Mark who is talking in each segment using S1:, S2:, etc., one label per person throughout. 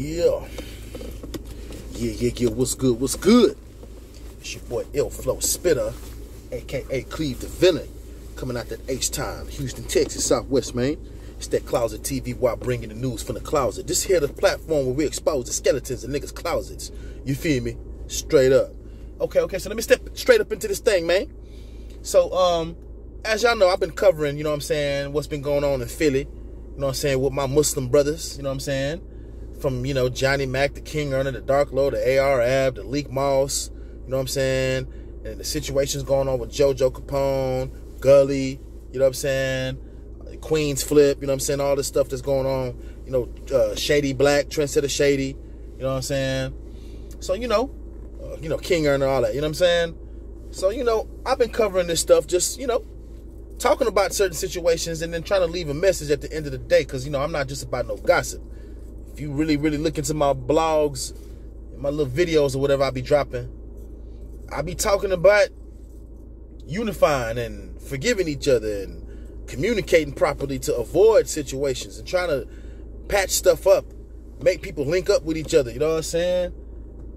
S1: Yeah. Yeah, yeah, yeah. What's good? What's good? It's your boy Ill Flow Spittah, aka Cleve the Villain, coming out that H-Town, Houston, Texas, Southwest, man. It's that Closet TV while bringing the news from the closet. This here the platform where we expose the skeletons in niggas' closets. You feel me? Straight up. Okay, okay, so let me step straight up into this thing, man. So, um, as y'all know, I've been covering, you know what I'm saying, what's been going on in Philly, you know what I'm saying, with my Muslim brothers, you know what I'm saying? From, you know, Johnnie Mac, the King Earner, the Dark Lord, the AR Ab, the Leak Moss, you know what I'm saying? And the situations going on with JoJo Capone, Gully, you know what I'm saying? Queens Flip, you know what I'm saying? All this stuff that's going on, you know, uh, Shady Black, Trendsetter Shady, you know what I'm saying? So, you know, uh, you know, King Earner, all that, you know what I'm saying? So, you know, I've been covering this stuff just, you know, talking about certain situations and then trying to leave a message at the end of the day because, you know, I'm not just about no gossip. If you really, really look into my blogs, my little videos or whatever I be dropping, I be talking about unifying and forgiving each other and communicating properly to avoid situations and trying to patch stuff up, make people link up with each other. You know what I'm saying?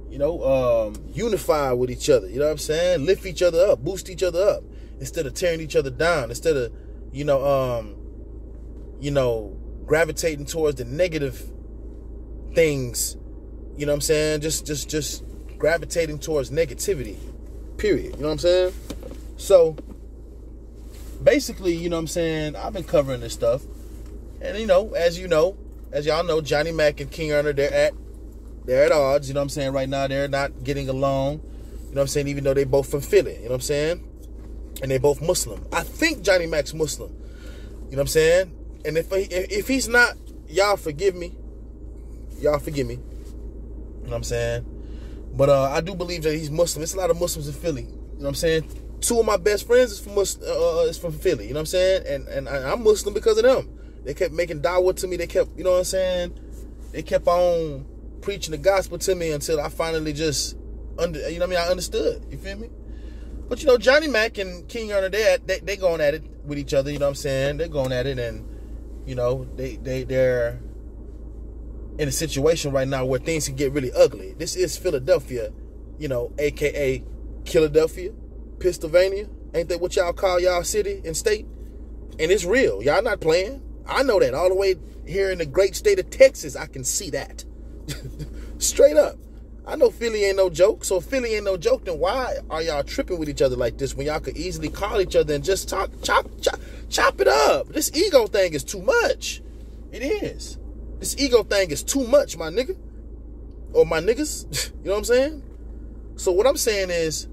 S1: You know, um, unify with each other. You know what I'm saying? Lift each other up, boost each other up instead of tearing each other down. Instead of, you know, um, you know, gravitating towards the negative things. You know what I'm saying? Just, just, just gravitating towards negativity. Period. You know what I'm saying? So, basically, you know what I'm saying? I've been covering this stuff. And, you know, as you know, as y'all know, Johnnie Mac and King Earner, they're at they're at odds, you know what I'm saying? Right now, they're not getting along. You know what I'm saying? Even though they both from Philly, you know what I'm saying? And they both Muslim. I think Johnnie Mac's Muslim. You know what I'm saying? And if if he's not, y'all forgive me. Y'all forgive me. You know what I'm saying? But uh, I do believe that he's Muslim. It's a lot of Muslims in Philly. You know what I'm saying? Two of my best friends is from Muslim, uh, is from Philly. You know what I'm saying? And and I'm Muslim because of them. They kept making dawah to me. They kept, you know what I'm saying? They kept on preaching the gospel to me until I finally just under you know what I mean I understood. You feel me? But you know, Johnnie Mac and King Earner, they they they going at it with each other, you know what I'm saying? They're going at it and you know, they they they're in a situation right now where things can get really ugly. This is Philadelphia, you know, aka Philadelphia, Pennsylvania. Ain't that what y'all call y'all city and state? And it's real. Y'all not playing. I know that. All the way here in the great state of Texas, I can see that. Straight up. I know Philly ain't no joke. So Philly ain't no joke, then why are y'all tripping with each other like this when y'all could easily call each other and just talk, chop, chop, chop it up? This ego thing is too much. It is. This ego thing is too much, my nigga. Or my niggas. you know what I'm saying? So what I'm saying is,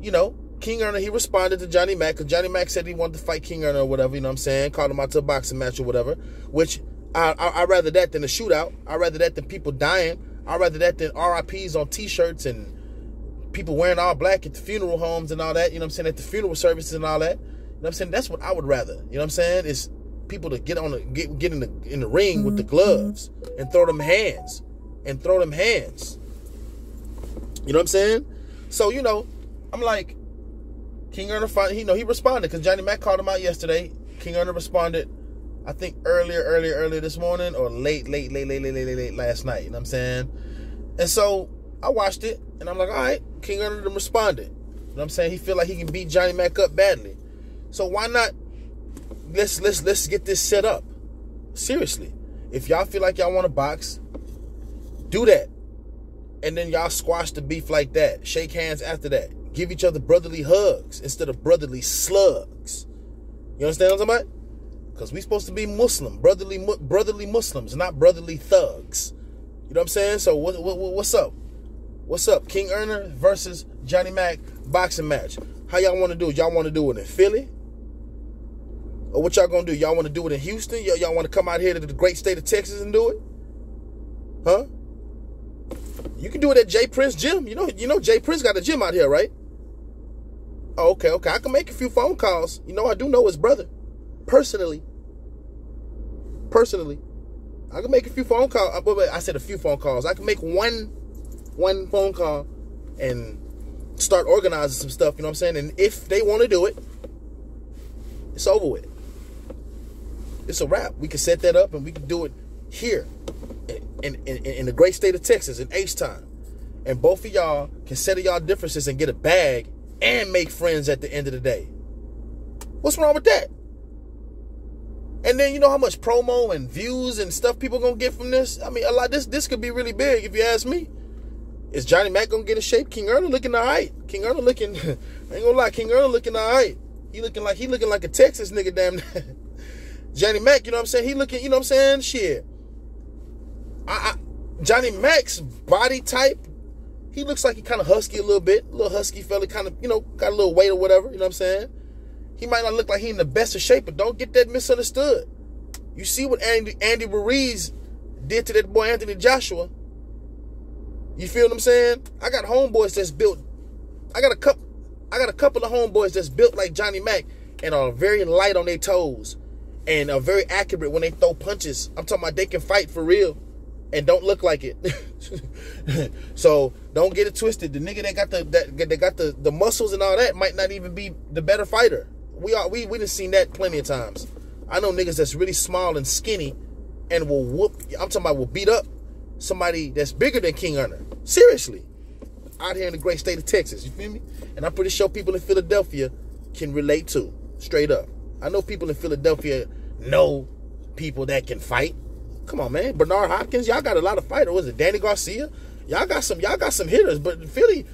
S1: you know, King Earner, he responded to Johnnie Mac because Johnnie Mac said he wanted to fight King Earner or whatever, you know what I'm saying? Called him out to a boxing match or whatever, which I, I, I'd rather that than a shootout. I'd rather that than people dying. I'd rather that than RIPs on t-shirts and people wearing all black at the funeral homes and all that, you know what I'm saying, at the funeral services and all that. You know what I'm saying? That's what I would rather. You know what I'm saying? Is people to get on the get, get in the in the ring with the gloves and throw them hands. And throw them hands. You know what I'm saying? So, you know, I'm like, King Earner, you know, he responded because Johnnie Mac called him out yesterday. King Earner responded, I think earlier, earlier, earlier this morning or late, late, late, late, late, late, late, late last night. You know what I'm saying? And so I watched it and I'm like, all right, King Earner responded. You know what I'm saying? He feel like he can beat Johnnie Mac up badly. So why not let's let's let's get this set up. Seriously. If y'all feel like y'all want to box, do that. And then y'all squash the beef like that. Shake hands after that. Give each other brotherly hugs instead of brotherly slugs. You understand what I'm talking about? Because we supposed to be Muslim, brotherly brotherly Muslims, not brotherly thugs. You know what I'm saying? So what, what, what's up? What's up? King Earner versus Johnnie Mac boxing match. How y'all want to do it? Y'all want to do it in Philly? Or what y'all gonna do? Y'all want to do it in Houston? Y'all, y'all want to come out here to the great state of Texas and do it? Huh? You can do it at J Prince Gym. You know, you know J Prince got a gym out here, right? Oh, okay, okay. I can make a few phone calls. You know, I do know his brother. Personally. Personally. I can make a few phone calls. Uh, I said a few phone calls. I can make one one phone call and start organizing some stuff, you know what I'm saying? And if they want to do it, it's over with. It's a wrap. We can set that up and we can do it here in, in, in the great state of Texas in H-Town. And both of y'all can settle y'all differences and get a bag and make friends at the end of the day. What's wrong with that? And then you know how much promo and views and stuff people gonna get from this? I mean, a lot this this could be really big if you ask me. Is Johnnie Mac gonna get a shape? King Earner looking alright. King Earner looking I ain't gonna lie, King Earner looking alright. He looking like he looking like a Texas nigga damn Johnnie Mac, you know what I'm saying? He looking, you know what I'm saying? Shit. I, I Johnnie Mac's body type, he looks like he kind of husky a little bit, a little husky fella, kind of, you know, got a little weight or whatever, you know what I'm saying? He might not look like he in the best of shape, but don't get that misunderstood. You see what Andy Andy Ruiz did to that boy Anthony Joshua. You feel what I'm saying? I got homeboys that's built. I got a couple. I got a couple of homeboys that's built like Johnnie Mac and are very light on their toes and are very accurate when they throw punches. I'm talking about they can fight for real and don't look like it. so don't get it twisted. The nigga that got the that, got the, the muscles and all that might not even be the better fighter. We are we we done seen that plenty of times. I know niggas that's really small and skinny and will whoop. I'm talking about will beat up somebody that's bigger than King Earner. Seriously, out here in the great state of Texas. You feel me? And I'm pretty sure people in Philadelphia can relate to straight up. I know people in Philadelphia know people that can fight. Come on, man. Bernard Hopkins, y'all got a lot of fighters. Was it Danny Garcia? Y'all got some. Y'all got some hitters. But Philly,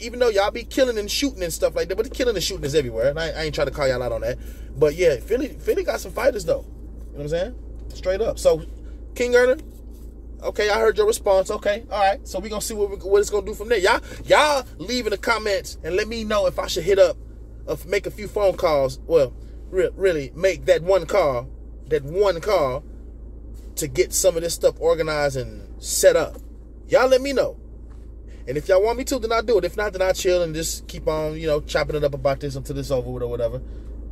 S1: even though y'all be killing and shooting and stuff like that, but the killing and shooting is everywhere. And I, I ain't trying to call y'all out on that. But yeah, Philly, Philly got some fighters though. You know what I'm saying? Straight up. So, King Earner, okay, I heard your response. Okay, all right. So we gonna see what we, what it's gonna do from there. Y'all, y'all leave in the comments and let me know if I should hit up, if make a few phone calls. Well, really make that one call, that one call, to get some of this stuff organized and set up. Y'all let me know. And if y'all want me to, then I'll do it. If not, then I'll chill and just keep on, you know, chopping it up about this until it's over with or whatever.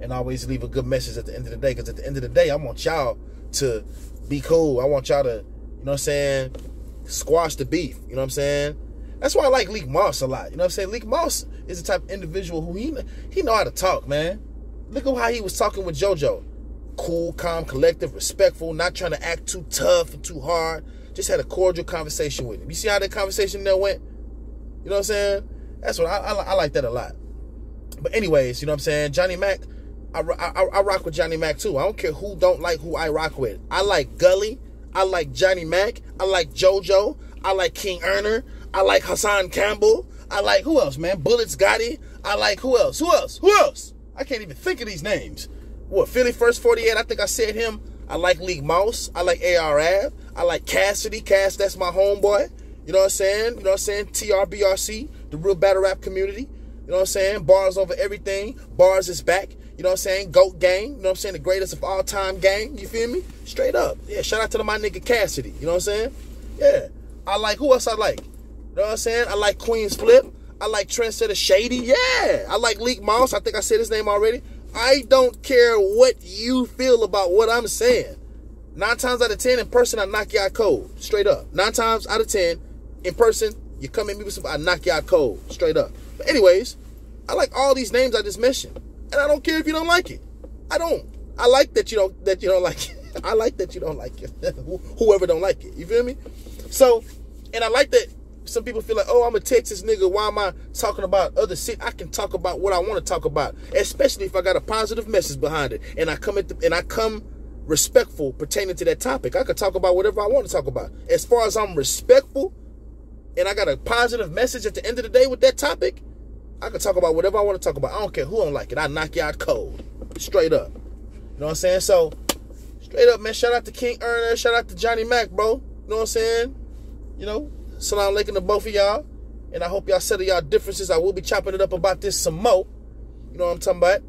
S1: And always leave a good message at the end of the day. Because at the end of the day, I want y'all to be cool. I want y'all to, you know what I'm saying, squash the beef. You know what I'm saying? That's why I like Leek Moss a lot. You know what I'm saying? Leek Moss is the type of individual who he he know how to talk, man. Look at how he was talking with JoJo. Cool, calm, collective, respectful, not trying to act too tough and too hard. Just had a cordial conversation with him. You see how that conversation there went? You know what I'm saying? That's what I, I, I like that a lot. But anyways, you know what I'm saying? Johnnie Mac, I, I, I rock with Johnnie Mac too. I don't care who don't like who I rock with. I like Gully. I like Johnnie Mac. I like JoJo. I like King Earner. I like Hassan Campbell. I like who else, man? Bulletz Gotti. I like who else? Who else? Who else? I can't even think of these names. What, Philly First 48? I think I said him. I like League Mouse. I like AR Ab. I like Cassidy. Cass, that's my homeboy. You know what I'm saying? You know what I'm saying? TRBRC, the real battle rap community. You know what I'm saying? Bars over everything. Bars is back. You know what I'm saying? GOAT gang. You know what I'm saying? The greatest of all time gang. You feel me? Straight up. Yeah, shout out to my nigga Cassidy. You know what I'm saying? Yeah. I like, who else I like? You know what I'm saying? I like Queen's Flip. I like Trendsetter Shady. Yeah. I like Leak Moss. I think I said his name already. I don't care what you feel about what I'm saying. Nine times out of ten in person, I knock you out cold. Straight up. Nine times out of ten in person, you come at me with some, I knock you out cold. Straight up. But anyways, I like all these names I just mentioned. And I don't care if you don't like it. I don't. I like that you don't that you don't like it. I like that you don't like it. Whoever don't like it. You feel me? So, and I like that some people feel like, oh, I'm a Texas nigga. Why am I talking about other shit? I can talk about what I want to talk about, especially if I got a positive message behind it, and I come at the, and I come respectful pertaining to that topic. I could talk about whatever I want to talk about. As far as I'm respectful, and I got a positive message at the end of the day with that topic, I could talk about whatever I want to talk about. I don't care who don't like it. I knock you out cold, straight up. You know what I'm saying? So, straight up, man. Shout out to King Earner. Shout out to Johnnie Mac, bro. You know what I'm saying? You know, Salam alaikum to both of y'all. And I hope y'all settle y'all differences. I will be chopping it up about this some more. You know what I'm talking about?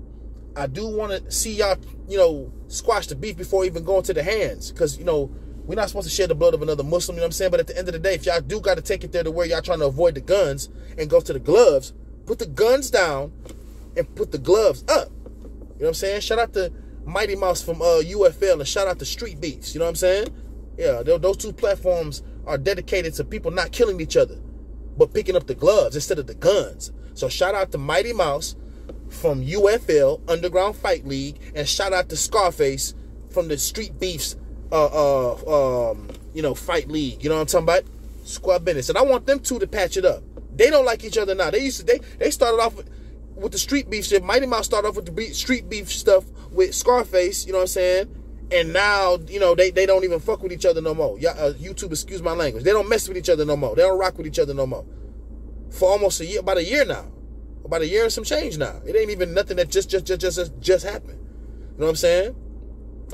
S1: I do want to see y'all, you know, squash the beef before even going to the hands. Because, you know, we're not supposed to share the blood of another Muslim, you know what I'm saying? But at the end of the day, if y'all do got to take it there to where y'all trying to avoid the guns and go to the gloves, put the guns down and put the gloves up. You know what I'm saying? Shout out to Mighty Mouse from uh, UFL and shout out to Street Beefs. You know what I'm saying? Yeah, those two platforms are dedicated to people not killing each other, but picking up the gloves instead of the guns. So shout out to Mighty Mouse from UFL Underground Fight League, and shout out to Scarface from the Street Beefs uh, uh, um, you know, fight league. You know what I'm talking about? Squad business. And I want them two to patch it up. They don't like each other now. They used to they they started off with, with the street beef shit. Mighty Mouse started off with the street beef stuff with Scarface. You know what I'm saying? And now, you know, they, they don't even fuck with each other no more. Uh, YouTube, excuse my language. They don't mess with each other no more. They don't rock with each other no more. For almost a year, about a year now. About a year and some change now. It ain't even nothing that just just just just just happened. You know what I'm saying?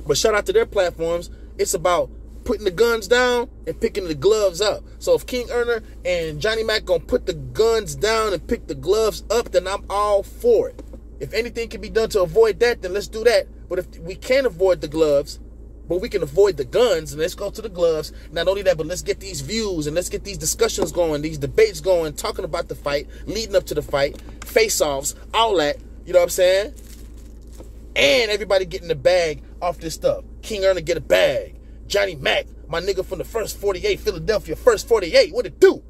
S1: But shout out to their platforms. It's about putting the guns down and picking the gloves up. So if King Earner and Johnnie Mac gonna put the guns down and pick the gloves up, then I'm all for it. If anything can be done to avoid that, then let's do that. But if we can't avoid the gloves, but we can avoid the guns, and let's go to the gloves. Not only that, but let's get these views and let's get these discussions going, these debates going, talking about the fight, leading up to the fight, face-offs, all that. You know what I'm saying? And everybody getting the bag off this stuff. King Earner get a bag. Johnnie Mac my nigga from the first 48, Philadelphia, first 48. What it do?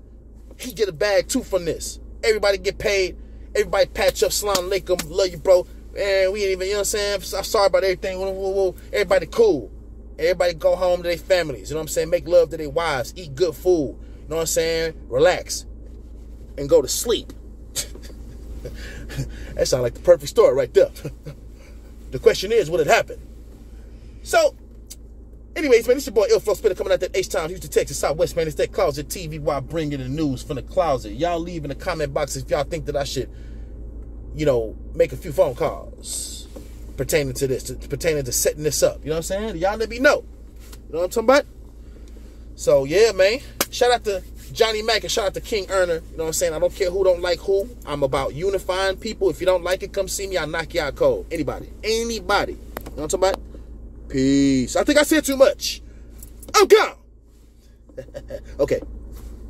S1: He get a bag too from this. Everybody get paid. Everybody patch up. Salam alaikum. Love you, bro. And we ain't even, you know what I'm saying? I'm sorry about everything. Whoa, whoa, whoa. Everybody cool. Everybody go home to their families. You know what I'm saying? Make love to their wives. Eat good food. You know what I'm saying? Relax. And go to sleep. that sounds like the perfect story right there. the question is, what had happened? So, anyways, man, this is your boy Ill Flow Spittah coming out that H-Town, Houston, Texas, Southwest, man. It's that Closet TV while bringing the news from the closet. Y'all leave in the comment box if y'all think that I should you know, make a few phone calls pertaining to this, to, pertaining to setting this up. You know what I'm saying? Y'all let me know. You know what I'm talking about? So yeah, man. Shout out to Johnnie Mac and shout out to King Earner. You know what I'm saying? I don't care who don't like who. I'm about unifying people. If you don't like it, come see me. I'll knock you out cold. Anybody. Anybody. You know what I'm talking about? Peace. I think I said too much. I'm gone. okay.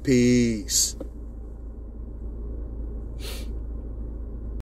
S1: Peace.